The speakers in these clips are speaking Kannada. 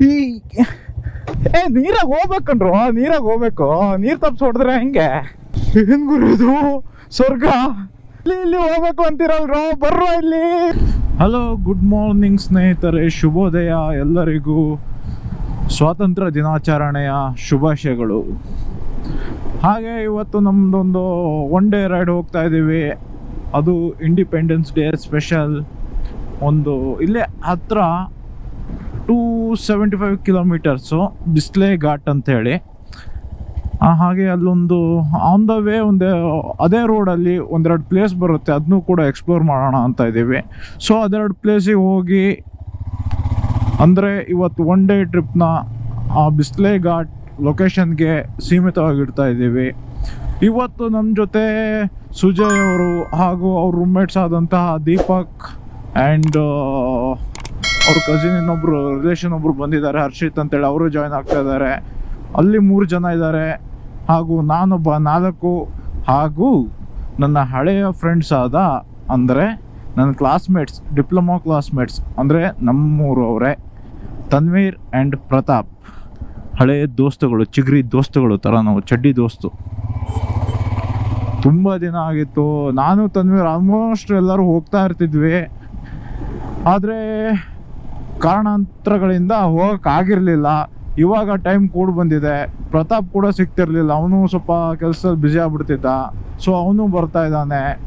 ಈ ಏ, ನೀರಾಗ ಹೋಗ್ಬೇಕನ್ರು ನೀರಾಗ ಹೋಗ್ಬೇಕು. ನೀರ್ ತಪ್ಪಿಸ್ ಹೊಡೆದ್ರೆ ಹೆಂಗೆ? ಏನ್ ಗುರು ಇದು? ಸ್ವರ್ಗ? ಇಲ್ಲಿ ಇಲ್ಲಿ ಹೋಗ್ಬೇಕು ಅಂತೀರಲ್ರೋ? ಬರ್ರೋ ಇಲ್ಲಿ. ಹಲೋ ಗುಡ್ ಮಾರ್ನಿಂಗ್ ಸ್ನೇಹಿತರೆ. ಶುಭೋದಯ ಎಲ್ಲರಿಗೂ. ಸ್ವಾತಂತ್ರ್ಯ ದಿನಾಚರಣೆಯ ಶುಭಾಶಯಗಳು. ಹಾಗೆ ಇವತ್ತು ನಮ್ಮದೊಂದು ಒನ್ ಡೇ ರೈಡ್ ಹೋಗ್ತಾ ಇದ್ದೀವಿ. ಅದು ಇಂಡಿಪೆಂಡೆನ್ಸ್ ಡೇ ಸ್ಪೆಷಲ್ ಒಂದು, ಇಲ್ಲೇ ಹತ್ರ two seventy five kilometres Bisle Ghat ಅಂತೇಳಿ ಹಾಗೆ ಅಲ್ಲೊಂದು ಆನ್ ದ ವೇ ಒಂದು, ಅದೇ ರೋಡಲ್ಲಿ ಒಂದೆರಡು ಪ್ಲೇಸ್ ಬರುತ್ತೆ ಅದನ್ನೂ ಕೂಡ ಎಕ್ಸ್ಪ್ಲೋರ್ ಮಾಡೋಣ ಅಂತ ಇದ್ದೀವಿ. ಸೊ ಅದೆರಡು ಪ್ಲೇಸಿಗೆ ಹೋಗಿ, ಅಂದರೆ ಇವತ್ತು ಒನ್ ಡೇ ಟ್ರಿಪ್ನ ಆ ಬಿಸ್ಲೆ ಘಾಟ್ ಲೊಕೇಶನ್ಗೆ ಸೀಮಿತವಾಗಿಡ್ತಾ ಇದ್ದೀವಿ. ಇವತ್ತು ನಮ್ಮ ಜೊತೆ ಸುಜಯ್ ಅವರು ಹಾಗೂ ಅವ್ರ ರೂಮ್ಮೇಟ್ಸ್ ಆದಂತಹ ದೀಪಕ್ ಆ್ಯಂಡ್ ಅವ್ರ ಕಸಿನ್ ಇನ್ನೊಬ್ರು ರಿಲೇಷನ್ ಒಬ್ರು ಬಂದಿದ್ದಾರೆ, ಹರ್ಷಿತ್ ಅಂತೇಳಿ ಅವರು ಜಾಯ್ನ್ ಆಗ್ತಾ ಇದ್ದಾರೆ. ಅಲ್ಲಿ ಮೂರು ಜನ ಇದ್ದಾರೆ. ಹಾಗೂ ನಾನೊಬ್ಬ ನಾಲ್ಕು ಹಾಗೂ ನನ್ನ ಹಳೆಯ ಫ್ರೆಂಡ್ಸ್ ಆದ ಅಂದರೆ ನನ್ನ ಕ್ಲಾಸ್ಮೇಟ್ಸ್ ಡಿಪ್ಲೊಮಾ ಕ್ಲಾಸ್ಮೇಟ್ಸ್ ಅಂದರೆ ನಮ್ಮೂರು ಅವರೇ, ತನ್ವೀರ್ ಆ್ಯಂಡ್ ಪ್ರತಾಪ್. ಹಳೆಯ ದೋಸ್ತುಗಳು, ಚಿಗ್ರಿ ದೋಸ್ತುಗಳು ಥರ ನಾವು, ಚಡ್ಡಿ ದೋಸ್ತು. ತುಂಬ ದಿನ ಆಗಿತ್ತು. ನಾನು, ತನ್ವೀರ್ ಆಲ್ಮೋಸ್ಟ್ ಎಲ್ಲರೂ ಹೋಗ್ತಾ ಇರ್ತಿದ್ವಿ. ಆದರೆ ಕಾರಣಾಂತರಗಳಿಂದ ಹೋಗೋಕ್ಕಾಗಿರಲಿಲ್ಲ ಇವಾಗ ಟೈಮ್ ಕೂಡ ಬಂದಿದೆ. ಪ್ರತಾಪ್ ಕೂಡ ಸಿಗ್ತಿರ್ಲಿಲ್ಲ. ಅವನು ಸ್ವಲ್ಪ ಕೆಲಸದಲ್ಲಿ ಬ್ಯುಸಿ ಆಗ್ಬಿಡ್ತಿದ್ದ. ಸೊ ಅವನು ಬರ್ತಾ ಇದ್ದಾನೆ.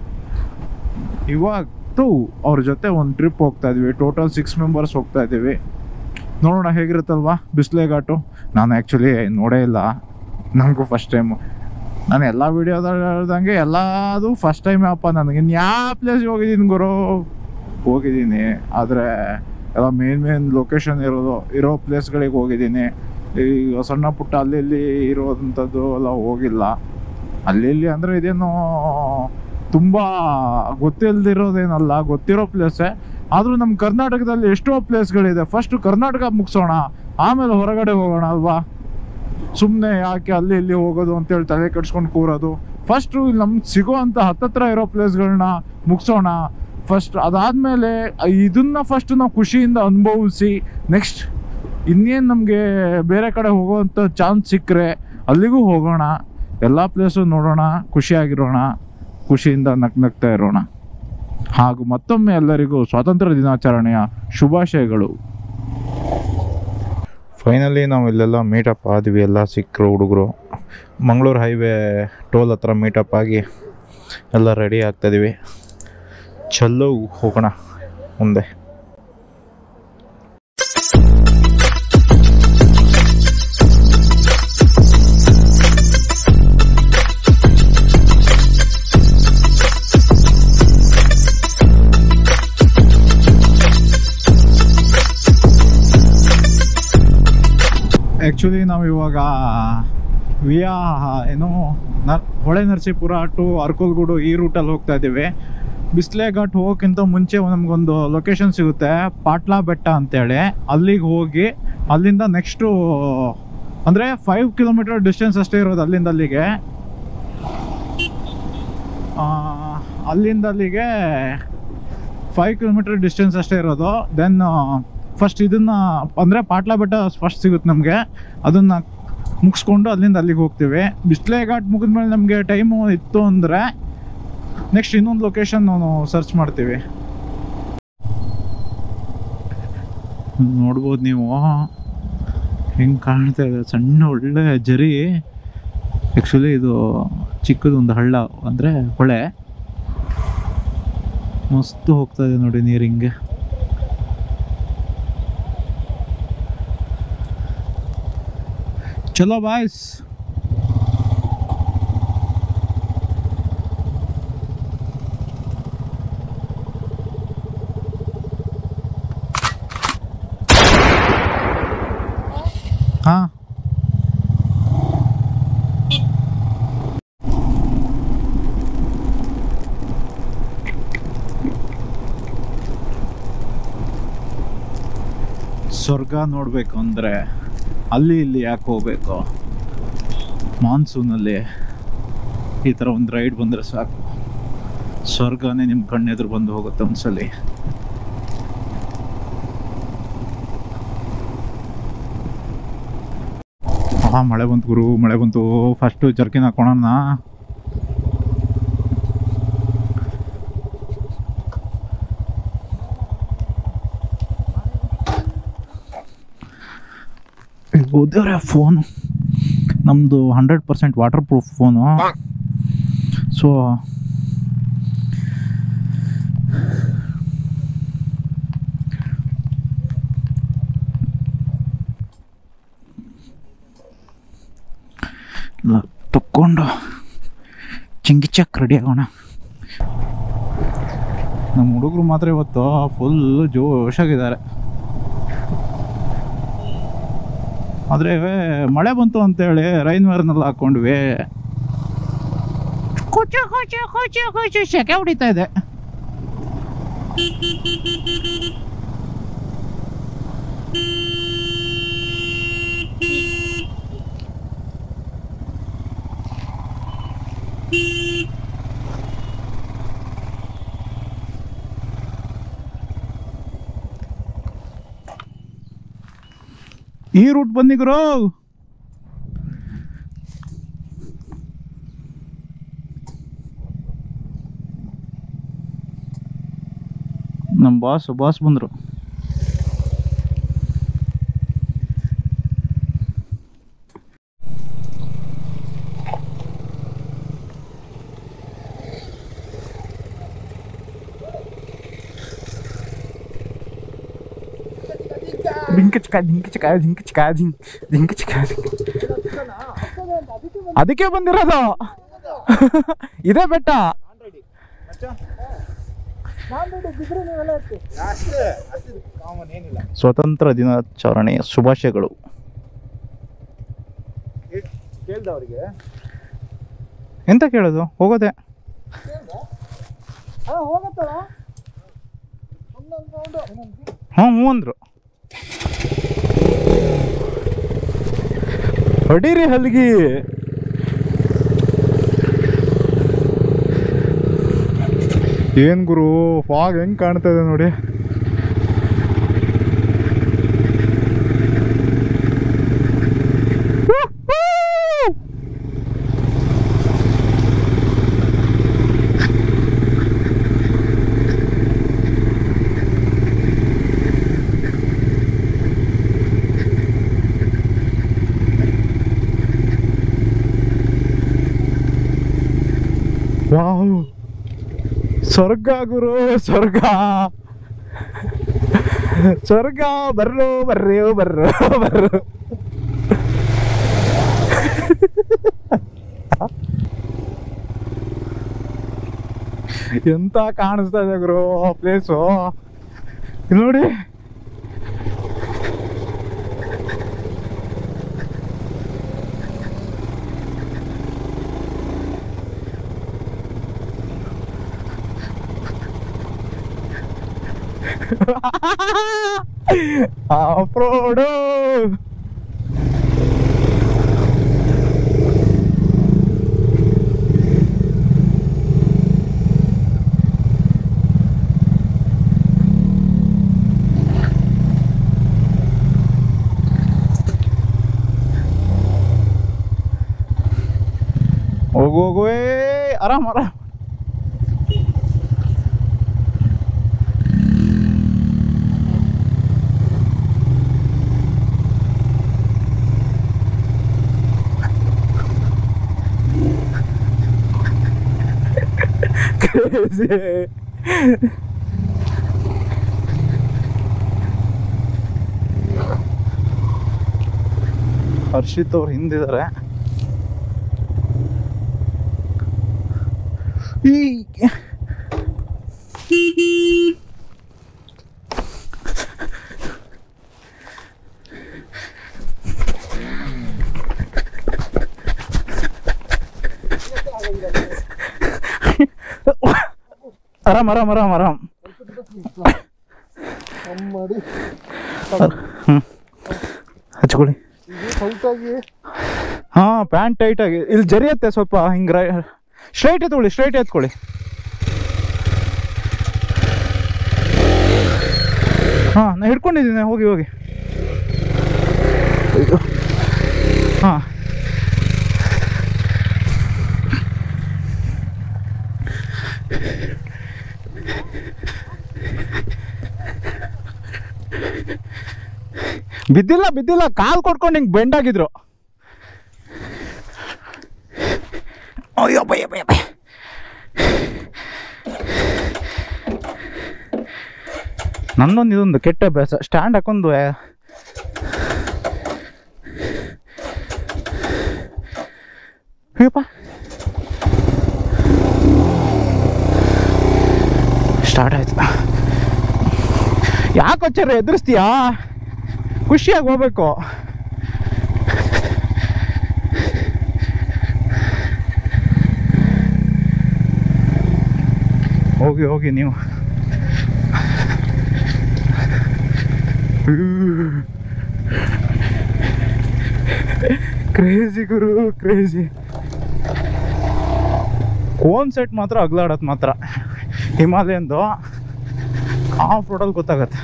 ಇವತ್ತು ಅವ್ರ ಜೊತೆ ಒಂದು ಟ್ರಿಪ್ ಹೋಗ್ತಾ ಇದ್ವಿ. ಟೋಟಲ್ ಸಿಕ್ಸ್ ಮೆಂಬರ್ಸ್ ಹೋಗ್ತಾ ಇದ್ದೀವಿ. ನೋಡೋಣ ಹೇಗಿರುತ್ತಲ್ವಾ? ಬಿಸ್ಲೆ ಘಾಟು ನಾನು ಆ್ಯಕ್ಚುಲಿ ನೋಡೇ ಇಲ್ಲ. ನನಗೂ ಫಸ್ಟ್ ಟೈಮು ನಾನು ಎಲ್ಲ ವೀಡಿಯೋದಲ್ಲಿ ಹೇಳ್ದಂಗೆ ಎಲ್ಲದು ಫಸ್ಟ್ ಟೈಮ್ ಅಪ್ಪ ನನಗೆ. ಯಾವ ಪ್ಲೇಸ್ಗೆ ಹೋಗಿದ್ದೀನಿ ಗುರು. ಹೋಗಿದ್ದೀನಿ. ಆದರೆ ಎಲ್ಲ ಮೇನ್ ಮೇನ್ ಲೊಕೇಶನ್ ಇರೋದು, ಇರೋ ಪ್ಲೇಸ್ಗಳಿಗೆ ಹೋಗಿದ್ದೀನಿ. ಈಗ ಸಣ್ಣ ಪುಟ್ಟ ಅಲ್ಲಿ ಇಲ್ಲಿ ಇರೋದಂಥದ್ದು ಎಲ್ಲ ಹೋಗಿಲ್ಲ. ಅಲ್ಲಿ ಇಲ್ಲಿ ಅಂದರೆ ಇದೇನು ತುಂಬ ಗೊತ್ತಿಲ್ದಿರೋದೇನಲ್ಲ, ಗೊತ್ತಿರೋ ಪ್ಲೇಸೇ ಆದರೂ ನಮ್ಮ ಕರ್ನಾಟಕದಲ್ಲಿ ಎಷ್ಟೋ ಪ್ಲೇಸ್ಗಳಿದೆ ಫಸ್ಟ್ ಕರ್ನಾಟಕ ಮುಗಿಸೋಣ, ಆಮೇಲೆ ಹೊರಗಡೆ ಹೋಗೋಣ ಅಲ್ವಾ? ಸುಮ್ಮನೆ ಯಾಕೆ ಅಲ್ಲಿ ಇಲ್ಲಿ ಹೋಗೋದು ಅಂತೇಳಿ ತಲೆ ಕೆಡ್ಸ್ಕೊಂಡು ಕೂರೋದು. ಫಸ್ಟು ಇಲ್ಲಿ ನಮ್ಗೆ ಸಿಗೋ ಅಂತ ಹತ್ತತ್ರ ಇರೋ ಪ್ಲೇಸ್ಗಳನ್ನ ಮುಗಿಸೋಣ. ಫಸ್ಟ್ ಅದಾದಮೇಲೆ, ಇದನ್ನ ಫಸ್ಟ್ ನಾವು ಖುಷಿಯಿಂದ ಅನುಭವಿಸಿ ನೆಕ್ಸ್ಟ್ ಇನ್ನೇನು ನಮಗೆ ಬೇರೆ ಕಡೆ ಹೋಗೋವಂಥ ಚಾನ್ಸ್ ಸಿಕ್ಕರೆ, ಅಲ್ಲಿಗೂ ಹೋಗೋಣ, ಎಲ್ಲ ಪ್ಲೇಸು ನೋಡೋಣ, ಖುಷಿಯಾಗಿರೋಣ, ಖುಷಿಯಿಂದ ನಗ್ ನಗ್ತಾ ಇರೋಣ. ಹಾಗೂ ಮತ್ತೊಮ್ಮೆ ಎಲ್ಲರಿಗೂ ಸ್ವಾತಂತ್ರ್ಯ ದಿನಾಚರಣೆಯ ಶುಭಾಶಯಗಳು. ಫೈನಲಿ ನಾವು ಇಲ್ಲೆಲ್ಲ ಮೀಟಪ್ ಆದ್ವಿ, ಎಲ್ಲ ಸಿಕ್ಕರು, ಹುಡುಗರು. ಮಂಗಳೂರು ಹೈವೇ ಟೋಲ್ ಹತ್ರ ಮೀಟಪ್ ಆಗಿ, ಎಲ್ಲ ರೆಡಿ ಆಗ್ತಾಯಿದ್ದೀವಿ ಚಲೋ ಹೋಗೋಣ ಮುಂದೆ. ಆ್ಯಕ್ಚುಲಿ ನಾವು ಇವಾಗ, ವಿಯಾ, ಏನು, ನರ್, ಹೊಳೆ ನರಸೀಪುರ ಟು ಅರ್ಕೋಲ್ಗೂಡು ಈ ರೂಟಲ್ಲಿ ಹೋಗ್ತಾ ಇದ್ದೀವಿ. ಬಿಸ್ಲೆ ಘಾಟ್ ಹೋಗೋಕ್ಕಿಂತ ಮುಂಚೆ ನಮಗೊಂದು ಲೊಕೇಶನ್ ಸಿಗುತ್ತೆ ಪಾಟ್ಲಾ ಬೆಟ್ಟ ಅಂತೇಳಿ. ಅಲ್ಲಿಗೆ ಹೋಗಿ ಅಲ್ಲಿಂದ ನೆಕ್ಸ್ಟು ಅಂದರೆ ಫೈವ್ ಕಿಲೋಮೀಟರ್ ಡಿಸ್ಟೆನ್ಸ್ ಅಷ್ಟೇ ಇರೋದು ಅಲ್ಲಿಂದ ಅಲ್ಲಿಗೆ. ಅಲ್ಲಿಂದ ಅಲ್ಲಿಗೆ ಫೈವ್ ಕಿಲೋಮೀಟರ್ ಡಿಸ್ಟೆನ್ಸ್ ಅಷ್ಟೇ ಇರೋದು. ದೆನ್ ಫಸ್ಟ್ ಇದನ್ನ, ಅಂದರೆ ಪಾಟ್ಲಾ ಬೆಟ್ಟ ಫಸ್ಟ್ ಸಿಗುತ್ತೆ ನಮಗೆ. ಅದನ್ನು ಮುಗಿಸ್ಕೊಂಡು ಅಲ್ಲಿಂದ ಅಲ್ಲಿಗೆ ಹೋಗ್ತೀವಿ. ಬಿಸ್ಲೆ ಘಾಟ್ ಮುಗಿದ್ಮೇಲೆ ನಮಗೆ ಟೈಮು ಇತ್ತು ಅಂದರೆ ನೆಕ್ಸ್ಟ್ ಇನ್ನೊಂದು ಲೊಕೇಶನ್ ನಾವು ಸರ್ಚ್ ಮಾಡ್ತೀವಿ. ನೋಡ್ಬೋದು ನೀವು. ಹೆಂಗೆ ಕಾಣ್ತಾ ಇದೆ? ಸಣ್ಣ ಒಳ್ಳೆ ಜರಿ. ಆ್ಯಕ್ಚುಲಿ ಇದು ಚಿಕ್ಕದೊಂದು ಹಳ್ಳ, ಅಂದರೆ ಹೊಳೆ. ಮಸ್ತು ಹೋಗ್ತಾ ಇದೆ ನೋಡಿ ನೀರು ಹಿಂಗೆ ಚಲೋ ಬಾಯ್ಸ್ ಹಾ ಸ್ವರ್ಗ ನೋಡಬೇಕು ಅಂದರೆ ಅಲ್ಲಿ ಇಲ್ಲಿ ಯಾಕೆ ಹೋಗ್ಬೇಕು? ಮಾನ್ಸೂನಲ್ಲಿ ಈ ಥರ ಒಂದು ರೈಡ್ ಬಂದರೆ ಸಾಕು. ಸ್ವರ್ಗನೇ ನಿಮ್ಮ ಕಣ್ಣೆದುರು ಬಂದು ಹೋಗುತ್ತೆ ಒಂದ್ಸಲಿ. ಆ ಮಳೆ ಬಂತು ಗುರು, ಮಳೆ ಬಂತು. ಫಸ್ಟು ಜರ್ಕಿನ ಹಾಕೋಣ ಓದಿವ್ರೆ ಫೋನು ನಮ್ಮದು hundred percent waterproof phone so ತಕ್ಕೊಂಡು ಚಿಂಗಿ ಚಕ್ ರೆಡಿ ಆಗೋಣ. ನಮ್ಮ ಹುಡುಗರು ಮಾತ್ರ ಇವತ್ತು ಫುಲ್ ಜೋಶಾಗಿದ್ದಾರೆ ಆದರೆ ಮಳೆ ಬಂತು ಅಂತೇಳಿ ರೈನ್ ವೇರ್ನೆಲ್ಲ ಹಾಕೊಂಡ್ವಿ. ಕೊಚ್ಚು ಕೊಚ್ಚು ಕೊಚ್ಚು ಕೊಚ್ಚು ಶೆಕೆ ಹೊಡಿತಾ ಇದೆ. ಈ ರೂಟ್ ಬನ್ನಿ ಗುರು. ನಮ್ಮ ಬಾಸ್ ಬಾಸ್ ಬಂದರು. ಚಿಕ್ಕ ದಿಂಕ ಚಿಕ್ಕ ದಿಂಕ ಚಿಕ್ಕ ದಿಂಕ್ ದಿಂಕ ಚಿಕ್ಕ ಅದಕ್ಕೆ ಬಂದಿರೋದು. ಇದೇ ಬೆಟ್ಟ. ಸ್ವತಂತ್ರ ದಿನಾಚರಣೆಯ ಶುಭಾಶಯಗಳು. ಎಂತ ಕೇಳೋದು? ಹೋಗೋದೆ. ಹ್ಞೂ ಹ್ಞೂ ಅಂದರು. ಹೊಡೀರಿ ಹಲ್ಗಿ. ಏನ್ ಗುರು ಫಾಗ್ ಹೆಂಗ್ ಕಾಣ್ತಾ ಇದೆ ನೋಡಿ. ಸ್ವರ್ಗ ಗುರು ಸ್ವರ್ಗ. ಸ್ವರ್ಗ ಬರ್ರೋ ಬರ್ರಿ ಬರ್ರೋ ಬರ್ರೋ. ಎಂತ ಕಾಣಿಸ್ತಾ ಇದೆ ಗುರು ಪ್ಲೇಸು ನೋಡಿ. ಆಫ್ರೋಡು ಹೋಗು ಹೋಗು ಏ ಆರಾಮ್ ಆರಾಮ್ crazy. ಹರ್ಷಿತ್ ಅವ್ರು ಹಿಂದಿದ್ದಾರೆ ಈ ಆರಾಮ್ ಆರಾಮ್ ಆರಾಮ್ ಆರಾಮ್. ಹ್ಞೂ ಹಚ್ಕೊಳ್ಳಿ. ಹಾಂ ಪ್ಯಾಂಟ್ ಟೈಟ್ ಆಗಿ. ಇಲ್ಲಿ ಜರಿಯತ್ತೆ ಸ್ವಲ್ಪ, ಹಿಂಗೆ ಸ್ಟ್ರೈಟ್ ಎತ್ಕೊಳ್ಳಿ ಸ್ಟ್ರೈಟ್ ಎತ್ಕೊಳ್ಳಿ. ಹಾಂ, ನಾ ಹಿಡ್ಕೊಂಡಿದ್ದೀನಿ, ಹೋಗಿ ಹೋಗಿ. ಹಾಂ. ಬಿದ್ದಿಲ್ಲ ಬಿದ್ದಿಲ್ಲ. ಕಾಲು ಕೊಟ್ಕೊಂಡು ಹಿಂಗೆ ಬೆಂಡಾಗಿದ್ರು ಅಯ್ಯೋ ಬಯ್ಯ ಬಯ್ಯ ಬಯ್ಯ ನನ್ನೊಂದು ಇದೊಂದು ಕೆಟ್ಟ ಅಭ್ಯಾಸ. ಸ್ಟ್ಯಾಂಡ್ ಹಾಕೊಂಡು ಅಯ್ಯಪ್ಪ. ಸ್ಟಾರ್ಟ್ ಆಯ್ತು. ಯಾಕೋಚಾರ ಎದುರಿಸ್ತೀಯಾ? ಖುಷಿಯಾಗಿ ಹೋಗ್ಬೇಕು ಹೋಗಿ ಹೋಗಿ ನೀವು. ಕ್ರೇಜಿ ಗುರು ಕ್ರೇಜಿ ಕೋನ್ ಸೆಟ್ ಮಾತ್ರ ಅಗ್ಲಾಡತ್ ಮಾತ್ರ. ಹಿಮಾಲಯನ್ದು ಆಫ್ ರೋಡಲ್ಲಿ ಗೊತ್ತಾಗತ್ತೆ.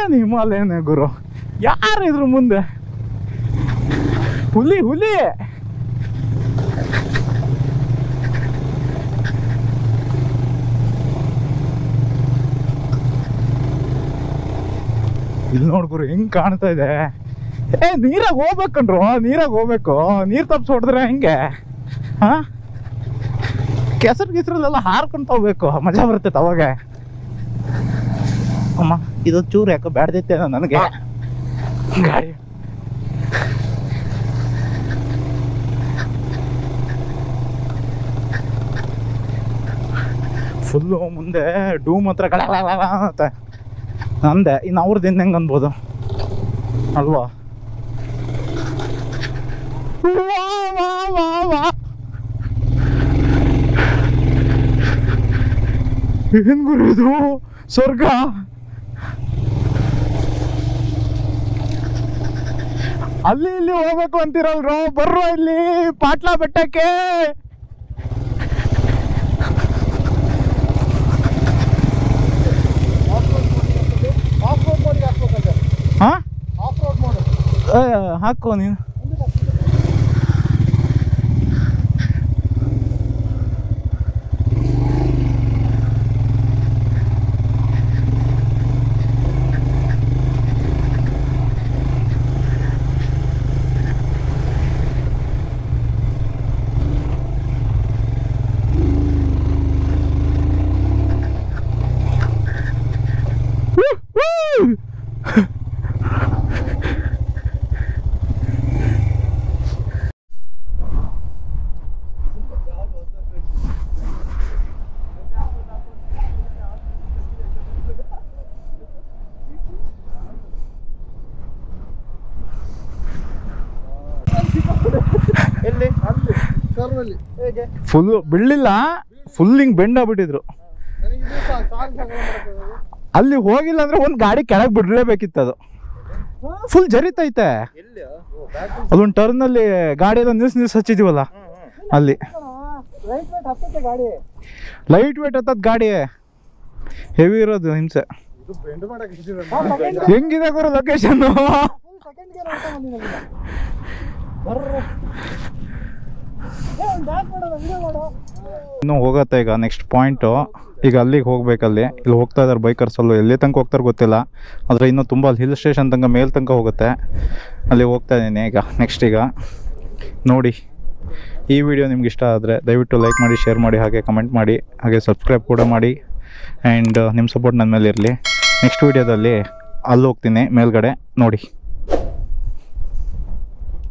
ಹಿಮಾಲಯನ್ ಹಿಮಾಲಯನ ಗುರು. ಯಾರಿದ್ರು ಮುಂದೆ? ಹುಲಿ ಹುಲಿ. ಇಲ್ಲಿ ನೋಡ್ಗುರು ಹೆಂಗ್ ಕಾಣ್ತಾ ಇದೆ? ಏ, ನೀರಾಗ ಹೋಗ್ಬೇಕನ್ರು ನೀರಾಗ ಹೋಗ್ಬೇಕು. ನೀರ್ ತಪ್ಸ್ ಹೊಡೆದ್ರೆ ಹೆಂಗೆ? ಹಾ ಕೆಸರು ಗಿಸ್ರಲ್ಲೆಲ್ಲ ಹಾರ್ಕೊಂತ ಹೋಗ್ಬೇಕು ಮಜಾ ಬರ್ತೈತೆ ಅವಾಗ ಅಮ್ಮ ಇದು ಚೂರು ಯಾಕೋ ಬ್ಯಾಡ್ದೈತೆ ನನಗೆ. ಗಾಡಿ. ಫುಲ್ಲು ಮುಂದೆ ಡೂಮ್ ಹತ್ರ ಗಳ ಅಂತ. ನಂದೆ ಇನ್ನು ಅವ್ರದ್ದು ಇನ್ನು ಹೆಂಗೆ ಅನ್ಬೋದು? ಅಲ್ವಾ? ವಾ, ವಾ, ವಾ, ವಾ. ಏನ್ ಗುರು ಇದು ಸ್ವರ್ಗ? ಅಲ್ಲಿ ಇಲ್ಲಿ ಹೋಗ್ಬೇಕು ಅಂತಿರಲ್ರು? ಬರ್ರೋ ಇಲ್ಲಿ ಪಾಟ್ಲಾ ಬೆಟ್ಟಕ್ಕೆ. ಹಾ? ಹಾಕೋ ನೀನು ಎಲ್ಲಿ ಅಲ್ಲಿ ಕರ್ನಲ್ಲಿ ಹೇಗೆ ಫುಲ್ ಬೀಳಿಲ್ಲ ಫುಲ್ ಹಿಂಗ್? ಬೆಂಡ್ ಆಗ್ಬಿಟ್ಟಿದ್ರು. ಅಲ್ಲಿ ಹೋಗಿಲ್ಲ ಅಂದ್ರೆ ಒಂದ್ ಗಾಡಿ ಕೆಳಗೆ ಬಿಡಲೇಬೇಕಿತ್ತು ಅದು. ಫುಲ್ ಜರಿತೈತೆ ಅದೊಂದ್ ಟರ್ನ್ ಅಲ್ಲಿ ಗಾಡಿ ಎಲ್ಲ ನಿಲ್ಸ್ ನಿಲ್ಸ್ ಹಚ್ಚಿದೀವಲ್ಲ ಅಲ್ಲಿ. ಲೈಟ್ ವೇಟ್ ಹತ್ತದ್ ಗಾಡಿ. ಹೆವಿ ಇರೋದು ಹಿಂಸೆ. ಹೆಂಗಿದೆ ಗುರು ಲೊಕೇಶನ್ ಇನ್ನು ಹೋಗತ್ತೆ ಈಗ ನೆಕ್ಸ್ಟ್ ಪಾಯಿಂಟು ಈಗ ಅಲ್ಲಿಗೆ ಹೋಗ್ಬೇಕಲ್ಲಿ. ಇಲ್ಲಿ ಹೋಗ್ತಾ ಇದ್ದಾರೆ ಬೈಕರ್ಸ್ ಅಲ್ಲೂ. ಎಲ್ಲಿ ತನಕ ಹೋಗ್ತಾರೆ ಗೊತ್ತಿಲ್ಲ. ಆದರೆ ಇನ್ನೂ ತುಂಬ ಹಿಲ್ ಸ್ಟೇಷನ್ ತನಕ ಮೇಲ್ ತನಕ ಹೋಗುತ್ತೆ. ಅಲ್ಲಿ ಹೋಗ್ತಾ ಇದ್ದೀನಿ ಈಗ ನೆಕ್ಸ್ಟ್ ಈಗ. ನೋಡಿ, ಈ ವಿಡಿಯೋ ನಿಮ್ಗೆ ಇಷ್ಟ ಆದರೆ ದಯವಿಟ್ಟು ಲೈಕ್ ಮಾಡಿ ಶೇರ್ ಮಾಡಿ, ಹಾಗೆ ಕಮೆಂಟ್ ಮಾಡಿ, ಹಾಗೆ ಸಬ್ಸ್ಕ್ರೈಬ್ ಕೂಡ ಮಾಡಿ. ಆ್ಯಂಡ್ ನಿಮ್ಮ ಸಪೋರ್ಟ್ ನನ್ನ ಮೇಲೆ ಇರಲಿ. ನೆಕ್ಸ್ಟ್ ವಿಡಿಯೋದಲ್ಲಿ ಅಲ್ಲಿ ಹೋಗ್ತೀನಿ ಮೇಲ್ಗಡೆ. ನೋಡಿ.